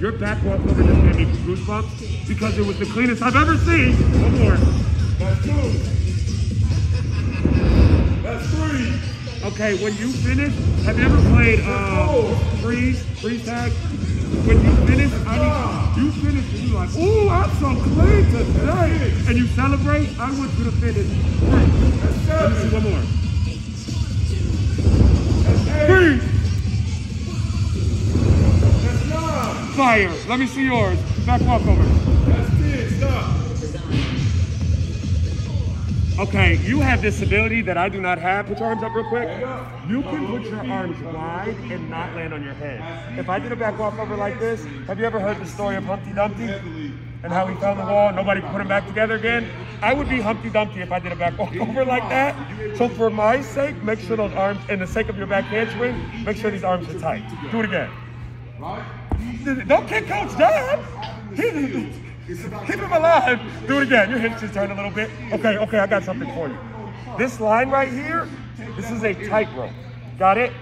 Your back over just gave me goosebumps because it was the cleanest I've ever seen. One more. That's two. That's three. Okay, when you finish, have you ever played uh, freeze, freeze tag? When you finish, I need, you finish and you're like, ooh, I'm so clean today. And you celebrate, I want you to finish three. That's Let me see one more. That's. Freeze, fire. Let me see yours. Back walk over. Okay, you have this ability that I do not have. Put your arms up real quick. You can put your arms wide and not land on your head. If I did a back walk over like this, have you ever heard the story of Humpty Dumpty and how he fell in the wall and nobody put him back together again? I would be Humpty Dumpty if I did a back over like that. So for my sake, make sure those arms, and the sake of your back handspring, make sure these arms are tight. Do it again. Don't kick Coach John. Keep him alive. Do it again. Your hips just turn a little bit. Okay, okay, I got something for you. This line right here, this is a tightrope. Got it?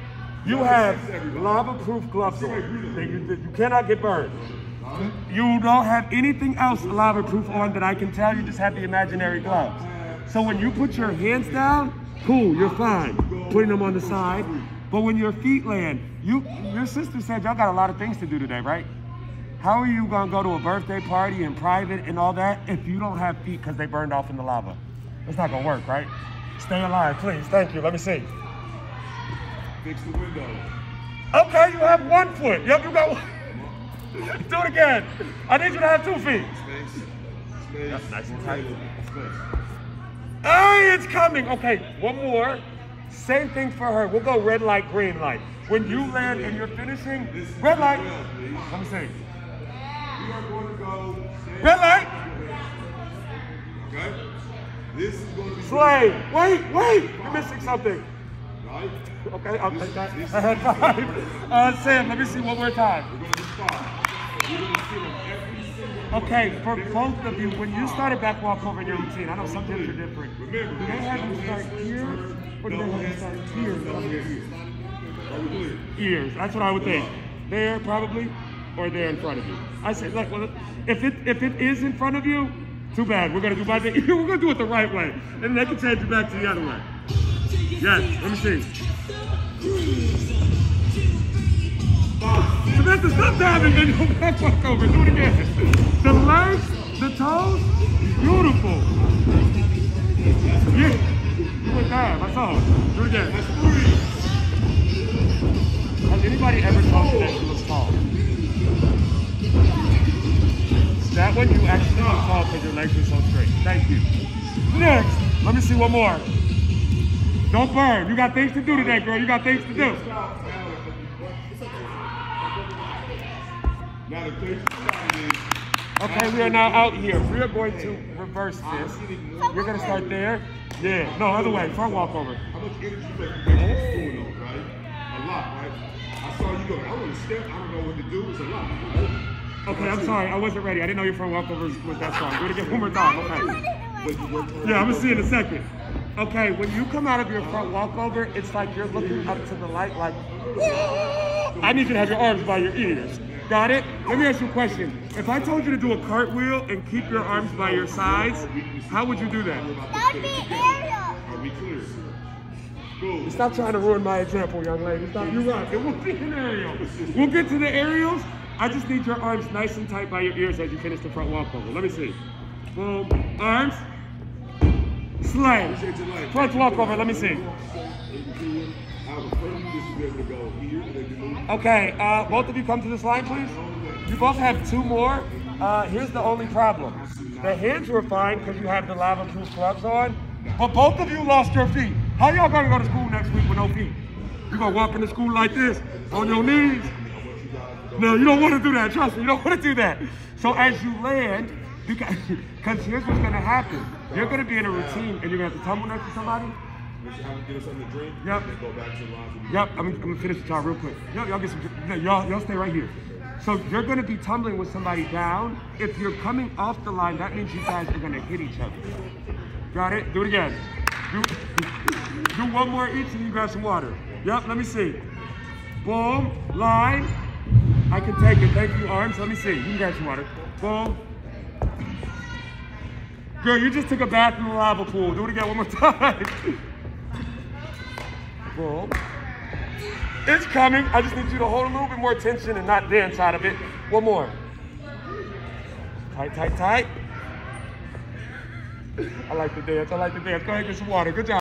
You have lava-proof gloves on. You cannot get burned. You don't have anything else lava-proof on that I can tell. You just have the imaginary gloves. So when you put your hands down, cool, you're fine. Putting them on the side. But when your feet land, you your sister said y'all got a lot of things to do today, right? How are you gonna go to a birthday party in private and all that if you don't have feet because they burned off in the lava? It's not gonna work, right? Stay alive, please. Thank you. Let me see. Fix the window. Okay, you have one foot. Yep, you got one. Do it again. I need you to have two feet. Space. Space. That's nice and tight. Space. Hey, it's coming. Okay, one more. Same thing for her. We'll go red light, green light. When you land and you're finishing, red light. Let me see. We are going to go. Red light. Okay? This is going to be. Slay. Wait, wait. You're missing something. Right? Okay, I'll take that. I had five. Uh, Sam, let me see one more time. We're going to do five. We're going to every single. Okay, for both of you, when you started back walk over in your routine, I know some gyms are different. Do they have you start here, or do they have you start here? Ears. That's what I would think. There, probably, or there in front of you. I say, like, well, if it if it is in front of you, too bad. We're gonna do by the we're gonna do it the right way, and then they can change it back to the other way. Yes. Let me see. Samantha, stop diving and go back over. Do it again. The legs, the toes, beautiful. Yeah. You went dive. I saw. Do it again. Has anybody ever told you that you look tall? That one you actually look tall because your legs are so straight. Thank you. Next, let me see one more. Don't burn. You got things to do today, girl. You got things to do. Now the place to is. Okay, we are now out here. We are going to reverse this. You're gonna start there. Yeah. No, other way. Front walk over. How much energy you make you make this doing though, right? A lot, right? I saw you go, I want to step, I don't know what to do. It's a lot, right? Okay, I'm sorry. I wasn't ready. I didn't know your front walk over was that strong. We're gonna get one more time. Okay. But you work hard. Yeah, I'm gonna see in a second. Okay, when you come out of your front walkover, it's like you're looking up to the light like, I need you to have your arms by your ears. Got it? Let me ask you a question. If I told you to do a cartwheel and keep your arms by your sides, how would you do that? That'd be aerial. Are we clear? Cool. Stop trying to ruin my example, young lady. Stop. You're right. It will be an aerial. We'll get to the aerials. I just need your arms nice and tight by your ears as you finish the front walkover. Let me see. Boom. Arms. Let me see. You just to here and then you move. Okay, uh, both of you come to this line, please. You both have two more. Uh, here's the only problem. The hands were fine because you have the lava-proof gloves on, but both of you lost your feet. How y'all gonna go to school next week with no feet? You gonna walk into school like this, on your knees? No, you don't want to do that. Trust me, you don't want to do that. So as you land, because here's what's gonna happen. You're gonna be in a routine and you're gonna have to tumble next to somebody. Let's have them get to drink. Yep. And then go back to the lines. and- Yep, I'm, I'm gonna finish the y'all real quick. Y'all, y'all get some. Y'all, y'all stay right here. So you're gonna be tumbling with somebody down. If you're coming off the line, that means you guys are gonna hit each other. Got it? Do it again. Do, do one more each, and you grab some water. Yep. Let me see. Boom. Line. I can take it. Thank you, arms. Let me see. You can get some water. Boom. Girl, you just took a bath in the lava pool. Do it again one more time. Boom. It's coming. I just need you to hold a little bit more tension and not dance out of it. One more. Tight, tight, tight. I like the dance. I like the dance. Go ahead and get some water. Good job.